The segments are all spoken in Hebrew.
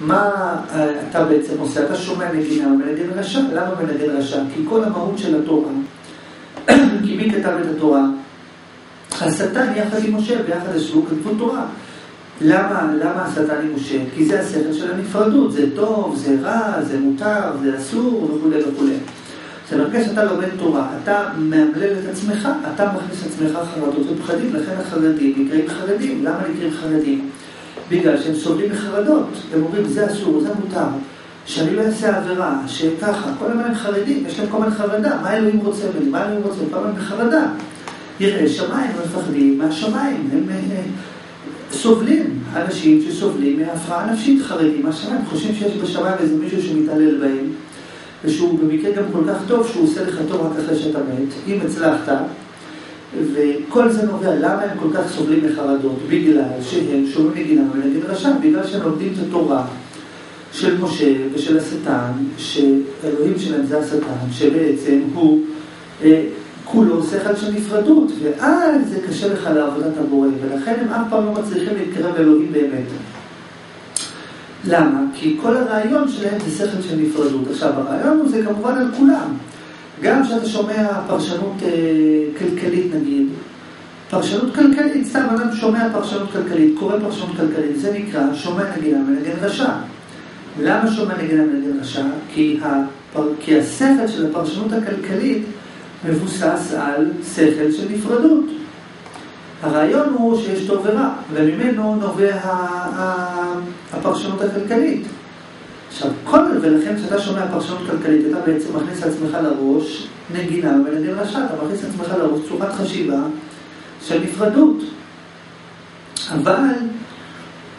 מה אה, אתה בעצם עושה? אתה שומע נגינה ומנגן רשע. למה מנגן רשע? כי כל המהות של התורה, כי מי כתב את התורה? השטן יחד עם משה, ביחד ישבו כתבו תורה. למה, למה השטן עם משה? כי זה השכל של הנפרדות, זה טוב, זה רע, זה מותר, זה אסור וכולי וכולי. זה ברגע שאתה לומד תורה, אתה מאמלל את עצמך, אתה מכניס את עצמך חרדות ופחדים, לכן החרדים נקראים חרדים. למה נקראים חרדים? בגלל שהם סובלים מחרדות. הם אומרים, זה אסור, זה מותר, שאני לא אעשה עבירה, שככה, כל הזמן הם חרדים, יש להם כל הזמן חרדה, מה אלוהים רוצה ממני, מה אלוהים רוצה, כל הזמן בחרדה. יראה שמיים, הם מפחדים מהשמיים, הם אה, סובלים, אנשים שסובלים מהפרעה נפשית חרדים. מהשמיים, חושבים שיש בשמיים איזה מישהו שמתעלל בהם. ושהוא במקרה גם כל כך טוב שהוא עושה לך טוב רק אחרי שאתה מת, אם הצלחת, וכל זה נובע, למה הם כל כך סובלים מחרדות? בגלל שהם שומעים נגינה ונגד רשע, בגלל שהם לומדים את התורה של משה ושל השטן, שאלוהים שלהם זה השטן, שבעצם הוא אה, כולו שכל של נפרדות, ואז זה קשה לך לעבודת הבורא, ולכן הם אף פעם לא מצליחים להתקרב לאלוהים באמת. למה? כי כל הרעיון שלהם זה שכל של נפרדות. עכשיו, הרעיון הוא זה כמובן על כולם. גם כשאתה שומע פרשנות אה, כלכלית נגיד, פרשנות כלכלית, סתם אדם שומע פרשנות כלכלית, קורא פרשנות כלכלית, זה נקרא שומע נגינה ונגן רשע. למה שומע נגינה ונגן רשע? כי, הפר... כי השכל של הפרשנות הכלכלית מבוסס על שכל של נפרדות. הרעיון הוא שיש טוב ורע, וממנו נובע הפרשנות הכלכלית. עכשיו, כל, ולכן כשאתה שומע פרשנות כלכלית, אתה בעצם מכניס לעצמך לראש נגינה ונגן רשע, אתה מכניס לעצמך לראש צורת חשיבה של נפרדות. אבל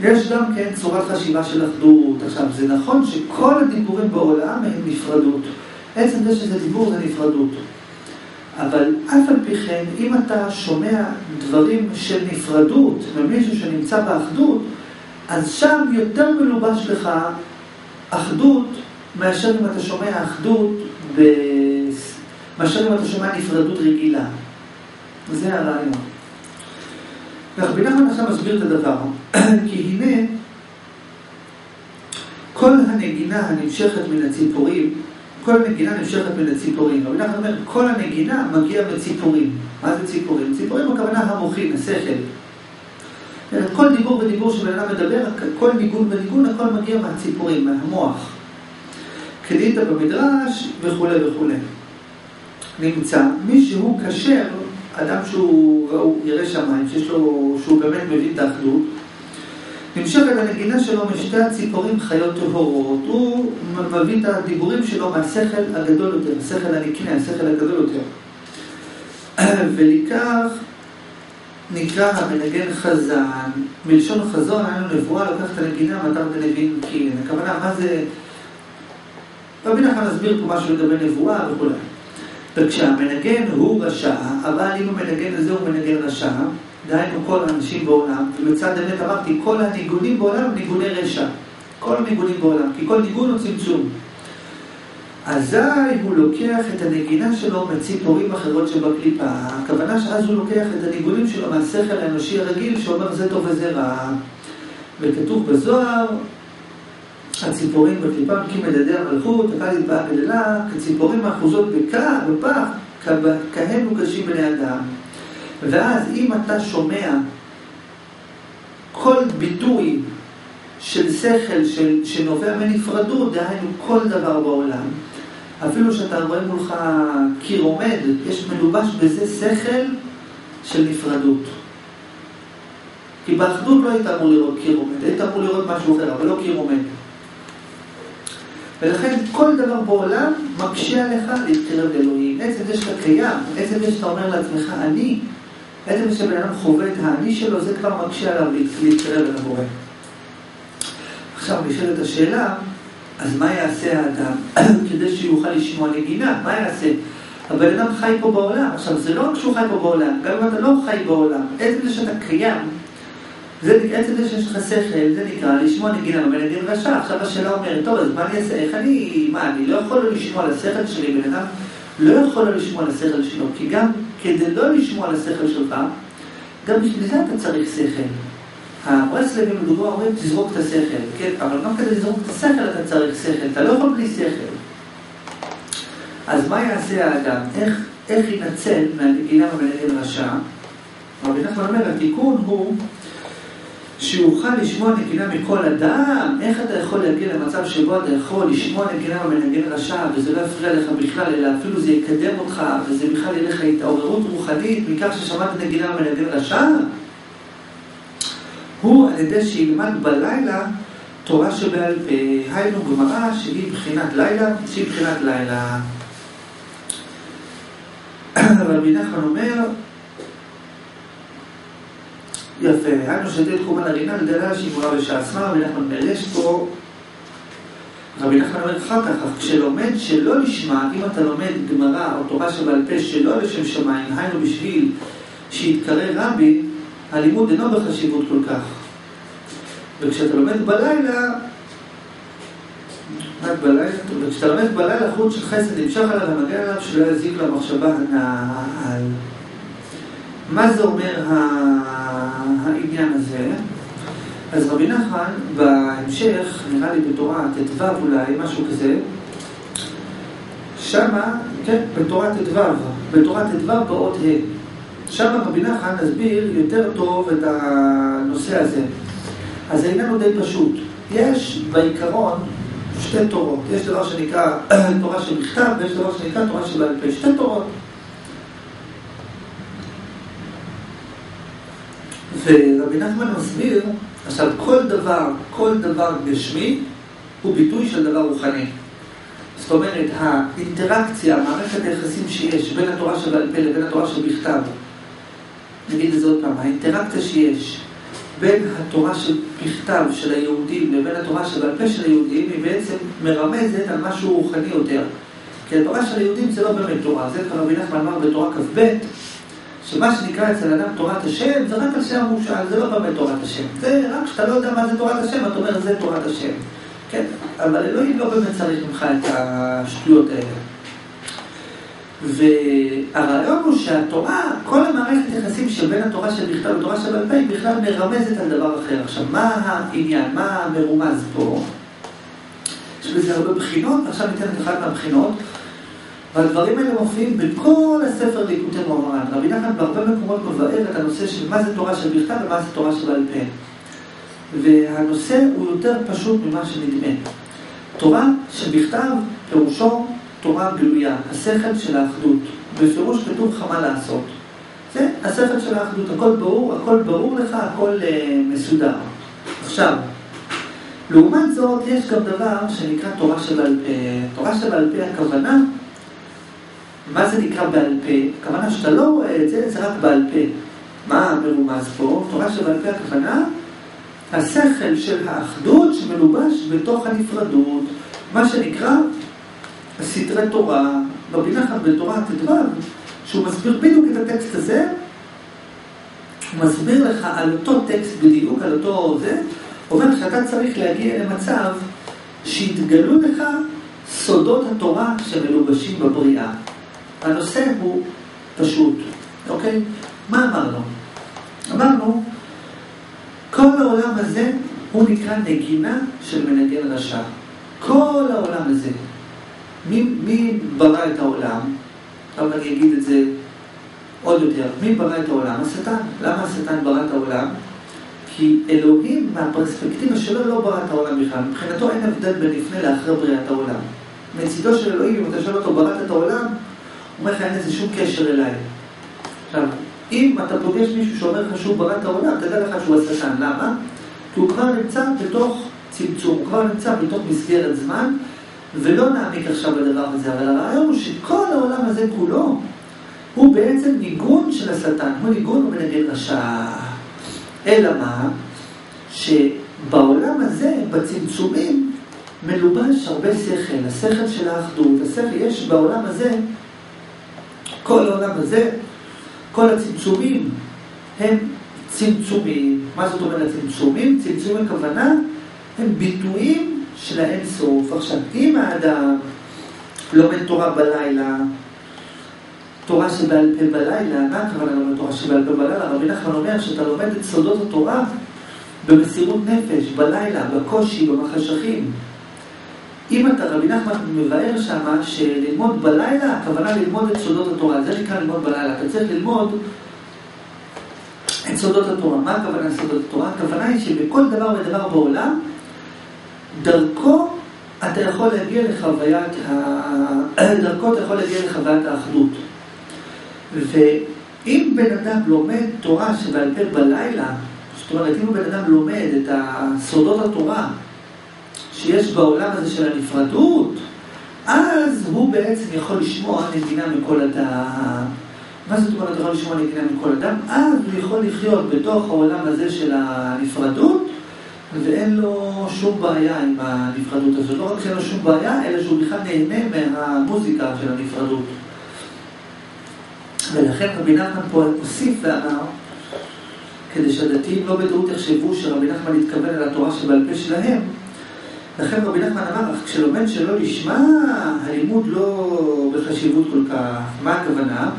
יש גם כן צורת חשיבה של אחדות. עכשיו, זה נכון שכל הדיבורים בעולם הם נפרדות. עצם זה שזה דיבור זה נפרדות. אבל אף על פי כן, אם אתה שומע דברים של נפרדות ממישהו שנמצא באחדות, אז שם יותר מלובש לך אחדות מאשר אם אתה שומע אחדות, ב... מאשר אם אתה שומע נפרדות רגילה. זה הרעיון. רבי נחמן עכשיו מסביר את הדבר, כי הנה כל הנגינה הנמשכת מן הציפורים כל נגינה נמשכת מן הציפורים. רבי נחמן אומר, כל הנגינה מגיעה מציפורים. מה זה ציפורים? ציפורים הכוונה המוחין, השכל. כל דיבור ודיבור שבן אדם מדבר, כל ניגון וניגון, הכל מגיע מהציפורים, מהמוח. קדיטה במדרש וכולי וכולי. נמצא מי שהוא כשר, אדם שהוא ירא שמיים, שיש לו, שהוא באמת מבין את האחדות, נמשכת הנגינה שלו משתי הציפורים חיות טהורות, הוא מביא את הדיבורים שלו מהשכל הגדול יותר, השכל הנקנה, השכל הגדול יותר. ולכך נקרא המנגן חזן, מלשון חזון, היה לנו נבואה, לקח את הנגינה ואתה ונבין קין. הכוונה, מה זה... רבי נחמן מסביר פה משהו לגבי נבואה וכולי. וכשהמנגן הוא רשע, אבל אם המנגן הזה הוא מנגן רשע, דהיינו כל האנשים בעולם, ובצד אמת אמרתי, כל הניגונים בעולם הם ניגוני רשע. כל הניגונים בעולם, כי כל ניגון הוא צמצום. אזי הוא לוקח את הנגינה שלו מציפורים אחרות שבקליפה. הכוונה שאז הוא לוקח את הניגונים שלו מהשכל האנושי הרגיל שאומר זה טוב וזה רע. וכתוב בזוהר, הציפורים בקליפה כי מדדי המלכות, הקלית באה גדלה, כציפורים האחוזות בקע, בפח, כהן וקשים בני אדם. ואז אם אתה שומע כל ביטוי של שכל של, שנובע מנפרדות, דהיינו כל דבר בעולם, אפילו שאתה רואה מולך קיר עומד, יש מלובש בזה שכל של נפרדות. כי באחדות לא היית אמור לראות קיר עומד, היית אמור לראות משהו אחר, אבל לא קיר עומד. ולכן כל דבר בעולם מקשה עליך להתקרב לאלוהים. עצם זה שאתה קיים, עצם זה שאתה אומר לעצמך, אני, עצם שבן אדם חווה את האני שלו, זה כבר מקשה עליו להתקרב אל הבורא. עכשיו נשאלת השאלה, אז מה יעשה האדם כדי שיוכל לשמוע נגינה? מה יעשה? הבן אדם חי פה בעולם. עכשיו, זה לא רק שהוא חי פה בעולם, גם אם אתה לא חי בעולם, עצם זה שאתה קיים, זה, עצם זה שיש לך שכל, זה נקרא לשמוע נגינה במנגן רשע. עכשיו השאלה אומרת, טוב, אז מה אני אעשה? איך אני, מה, אני לא יכול לשמוע על השכל שלי, בן אדם לא יכול לשמוע על השכל שלו, כי גם כדי לא לשמוע על השכל שלך, גם בשביל זה אתה צריך שכל. הברסלבים לדוגמה אומרים תזרוק את השכל, כן? אבל גם כדי לזרוק את השכל אתה צריך שכל, אתה לא יכול בלי שכל. אז מה יעשה האדם? איך, איך ינצל מהנגינה ומנהל רשע? רבי נחמן אומר, התיקון הוא שיוכל לשמוע נגינה מכל אדם, איך אתה יכול להגיע למצב שבו אתה יכול לשמוע נגינה ומנגן רשע וזה לא יפריע לך בכלל, אלא אפילו זה יקדם אותך וזה בכלל יהיה לך התעוררות רוחנית מכך ששמעת נגינה ומנגן רשע? הוא על ידי שילמד בלילה תורה שבעל פה, היינו גמרא שהיא בחינת לילה, שהיא בחינת לילה. רבי נחמן אומר, יפה, היינו שתהיה תחומה לרינה, לדלה שימורה בשעה עצמה, רבי נחמן אומר, יש פה, רבי נחמן אומר אחר כך, כשלומד שלא לשמה, אם אתה לומד גמרא או תורה שבעל פה שלא לשם שמיים, היינו בשביל שיתקרא רבי, הלימוד אינו בחשיבות כל כך. וכשאתה לומד בלילה, רק בלילה, וכשאתה לומד בלילה חוט של חסד נמשך עליו ומגיע עליו שלא יזיק למחשבה הנעל. מה זה אומר העניין הזה? אז רבי נחמן בהמשך, נראה לי בתורה ט"ו אולי, משהו כזה, שמה, כן, בתורה ט"ו, בתורה ט"ו באות ה'. שם רבי נחמן הסביר יותר טוב את הנושא הזה. אז העניין הוא די פשוט. יש בעיקרון שתי תורות. יש דבר שנקרא תורה שבכתב ויש דבר שנקרא תורה שבעל פה. שתי תורות. ורבי נחמן מסביר, עכשיו כל דבר, כל דבר גשמי הוא ביטוי של דבר רוחני. זאת אומרת, האינטראקציה, מערכת היחסים שיש בין התורה שבעל פה לבין התורה שבכתב, נגיד את זה עוד פעם, האינטראקציה שיש בין התורה שבכתב של היהודים לבין התורה שבעל פה של היהודים היא בעצם מרמזת על משהו רוחני יותר. כי התורה של היהודים זה לא באמת תורה, זה כבר רבי נחמן אמר בתורה כ"ב, שמה שנקרא אצל אדם תורת השם זה רק על שם המושל, זה לא באמת תורת השם. זה רק כשאתה לא יודע מה זה תורת השם, אתה אומר זה תורת השם. כן, אבל אלוהים לא באמת צריך ממך את השטויות האלה. והרעיון הוא שהתורה, כל המערכת יחסים שבין התורה שבכתב לתורה שבעל פה, היא בכלל מרמזת על דבר אחר. עכשיו, מה העניין? מה המרומז פה? יש בזה הרבה בחינות, עכשיו ניתן את אחת מהבחינות. והדברים האלה מופיעים בכל הספר ליקוטי מוהר"ן. רבי נחמן בהרבה מקומות מבאר את הנושא של מה זה תורה שבכתב ומה זה תורה שבעל פה. והנושא הוא יותר פשוט ממה שנדמה. תורה שבכתב פירושו תורה גלויה, השכל של האחדות. בפירוש כתוב לך מה לעשות. זה השכל של האחדות, הכל ברור, הכל ברור לך, הכל uh, מסודר. עכשיו, לעומת זאת, יש גם דבר שנקרא תורה שבעל פה. תורה שבעל פה הכוונה, מה זה נקרא בעל פה? הכוונה שאתה לא רואה את זה, זה רק בעל פה. מה מרומז פה? תורה שבעל פה הכוונה, השכל של האחדות שמלובש בתוך הנפרדות, מה שנקרא סתרי תורה, רבי נחמן בתורה ט"ו, שהוא מסביר בדיוק את הטקסט הזה, הוא מסביר לך על אותו טקסט בדיוק, על אותו זה, אומר שאתה צריך להגיע למצב שיתגלו לך סודות התורה שמלובשים בבריאה. הנושא הוא פשוט, אוקיי? מה אמרנו? אמרנו, כל העולם הזה הוא נקרא נגינה של מנגן רשע. כל העולם הזה. מי, מי ברא את העולם? עכשיו אני אגיד את זה עוד יותר. מי ברא את העולם? השטן. למה השטן ברא את העולם? כי אלוהים, מהפרספקטיבה שלו, לא ברא את העולם בכלל. מבחינתו אין הבדל בין לפני לאחרי בריאת העולם. מצידו של אלוהים, אם אתה שואל אותו, בראת את העולם? הוא אומר לך, אין לזה שום קשר אליי. עכשיו, אם אתה פוגש מישהו שאומר לך שהוא ברא את העולם, תדע לך שהוא השטן. למה? כי הוא כבר נמצא בתוך צמצום, הוא כבר נמצא בתוך מסגרת זמן, ולא נעמיק עכשיו בדבר הזה, אבל הרעיון הוא שכל העולם הזה כולו הוא בעצם ניגון של השטן, הוא ניגון ומנגן רשע. אלא מה? שבעולם הזה, בצמצומים, מלובש הרבה שכל, השכל של האחדות, השכל, יש בעולם הזה, כל העולם הזה, כל הצמצומים הם צמצומים. מה זאת אומרת צמצומים? צמצום הכוונה הם ביטויים של האין סוף. עכשיו, אם האדם לומד תורה בלילה, תורה שבעל פה בלילה, מה הכוונה לומד תורה שבעל פה בלילה? רבי נחמן אומר שאתה לומד את סודות התורה במסירות נפש, בלילה, בקושי, במחשכים. אם אתה, רבי נחמן מבאר שמה שללמוד בלילה, הכוונה ללמוד את סודות התורה, זה נקרא ללמוד בלילה. אתה צריך ללמוד את סודות התורה. מה הכוונה לסודות התורה? הכוונה היא שבכל דבר ודבר בעולם, דרכו אתה יכול להגיע לחוויית. דרכו אתה יכול להגיע לחוויית האחדות. ואם בן אדם לומד תורה שבעל פה בלילה, זאת אומרת, אם בן אדם לומד את סודות התורה שיש בעולם הזה של הנפרדות, אז הוא בעצם יכול לשמוע נגינה מכל אדם. מה זאת אומרת יכול לשמוע נגינה מכל אדם? אז הוא יכול לחיות בתוך העולם הזה של הנפרדות, ואין לו שום בעיה עם הנפרדות הזאת. לא רק שאין לו שום בעיה, אלא שהוא בכלל נהנה מהמוזיקה של הנפרדות. ולכן רבי נחמן פה הוסיף ואמר, כדי שהדתיים לא בטעות יחשבו שרבי נחמן התכוון אל התורה שבעל פה שלהם, לכן רבי נחמן אמר, אך כשלומד שלא לשמה, הלימוד לא בחשיבות כל כך. מה הכוונה?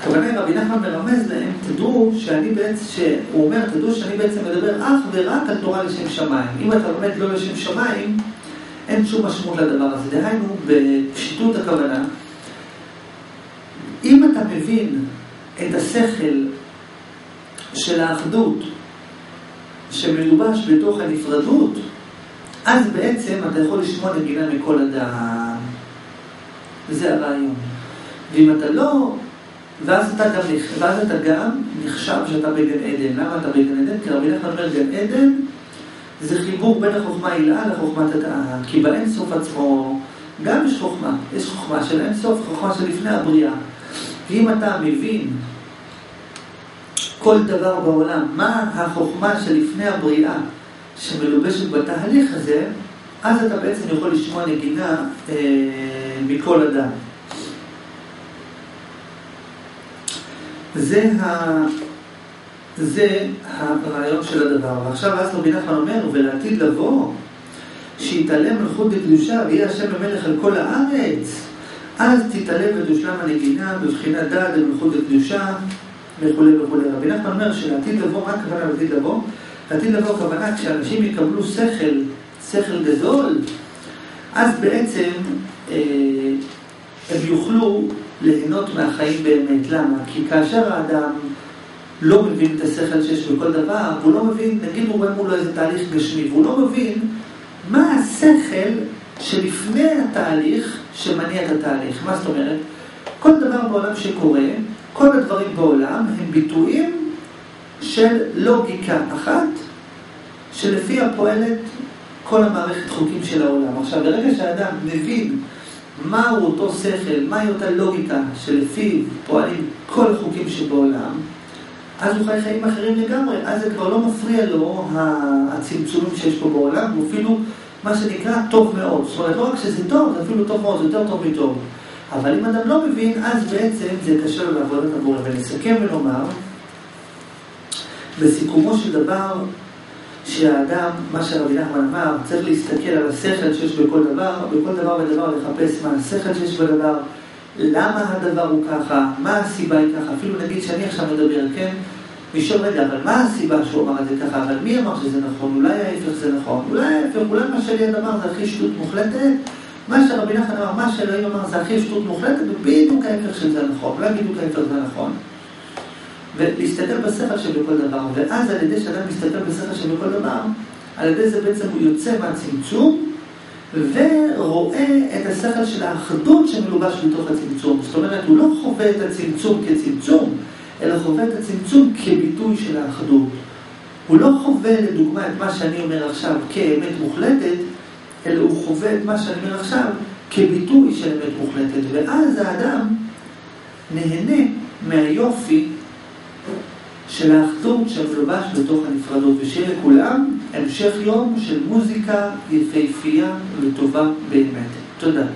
הכוונה, רבי נחמן מרמז להם, תדעו שאני בעצם, שהוא אומר, תדעו שאני בעצם מדבר אך ורק על תורה לשם שמיים. אם אתה לומד לא לשם שמיים, אין שום משמעות לדבר הזה. דהיינו, בפשיטות הכוונה, אם אתה מבין את השכל של האחדות שמלובש בתוך הנפרדות, אז בעצם אתה יכול לשמוע נגינה מכל אדם. זה הרעיון. ואם אתה לא, ואז אתה גם, ואז אתה גם נחשב שאתה בגן עדן. למה אתה בגן עדן? כי רבי נחמן אומר גן עדן זה חיבור בין החוכמה הילאה לחוכמת התאה. כי באין סוף עצמו גם יש חוכמה. יש חוכמה של אין סוף, חוכמה של לפני הבריאה. ואם אתה מבין כל דבר בעולם, מה החוכמה שלפני הבריאה שמלובשת בתהליך הזה, אז אתה בעצם יכול לשמוע נגינה אה, מכל אדם. זה, ה... זה הרעיון של הדבר. ועכשיו אז רבי נחמן אומר, ולעתיד לבוא, שיתעלם מלכות בקדושה ויהיה השם המלך על כל הארץ, אז תתעלם ותושלם הנגינה בבחינת דעת ומלכות בקדושה וכולי וכולי. רבי נחמן אומר שלעתיד לבוא, מה הכוונה לעתיד לבוא? לעתיד לבוא הכוונה כשאנשים יקבלו שכל, שכל גדול, אז בעצם אה, הם יוכלו ליהנות מהחיים באמת. למה? כי כאשר האדם לא מבין את השכל שיש בכל דבר, הוא לא מבין, נגיד הוא רואה מולו איזה תהליך גשמי, והוא לא מבין מה השכל שלפני התהליך שמניע את התהליך. מה זאת אומרת? כל דבר בעולם שקורה, כל הדברים בעולם הם ביטויים של לוגיקה אחת, שלפיה פועלת כל המערכת חוקים של העולם. עכשיו, ברגע שהאדם מבין מהו אותו שכל, מהי אותה לוגיקה שלפיו פועלים כל החוקים שבעולם, אז הוא חי חיים אחרים לגמרי, אז זה כבר לא מפריע לו הצמצומים שיש פה בעולם, הוא אפילו מה שנקרא טוב מאוד. זאת אומרת, לא רק שזה טוב, זה אפילו טוב מאוד, זה יותר טוב מטוב. אבל אם אדם לא מבין, אז בעצם זה קשה לו לעבוד את הבורא. ונסכם ונאמר, בסיכומו של דבר, שהאדם, מה שרבי נחמן אמר, צריך להסתכל על השכל שיש בכל דבר, בכל דבר ודבר לחפש מה השכל שיש בדבר, למה הדבר הוא ככה, מה הסיבה היא ככה, אפילו נגיד שאני עכשיו מדבר, כן? מישהו רגע, אבל מה הסיבה שהוא אמר את זה ככה, אבל מי אמר שזה נכון, אולי ההפך זה נכון, אולי ההפך, אולי מה שליד אמר זה הכי שטות מוחלטת, מה שרבי נחמן אמר, מה שאלוהים אמר זה הכי שטות מוחלטת, ובדיוק ההפך של זה נכון, אולי בדיוק ההפך זה נכון. ולהסתכל בשכל שבכל דבר, ואז על ידי שאדם מסתכל בשכל שבכל דבר, על ידי זה בעצם הוא יוצא מהצמצום ורואה את השכל של האחדות שמלובש בתוך הצמצום. זאת אומרת, הוא לא חווה את הצמצום כצמצום, אלא חווה את הצמצום כביטוי של האחדות. הוא לא חווה, לדוגמה, את מה שאני אומר עכשיו כאמת מוחלטת, אלא הוא חווה את מה שאני אומר עכשיו כביטוי של אמת מוחלטת. ואז האדם נהנה מהיופי של האחדות שמלובש בתוך הנפרדות, ושיהיה לכולם המשך יום של מוזיקה יפהפייה וטובה באמת. תודה.